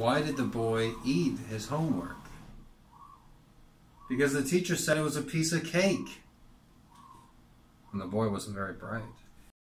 Why did the boy eat his homework? Because the teacher said it was a piece of cake. And the boy wasn't very bright.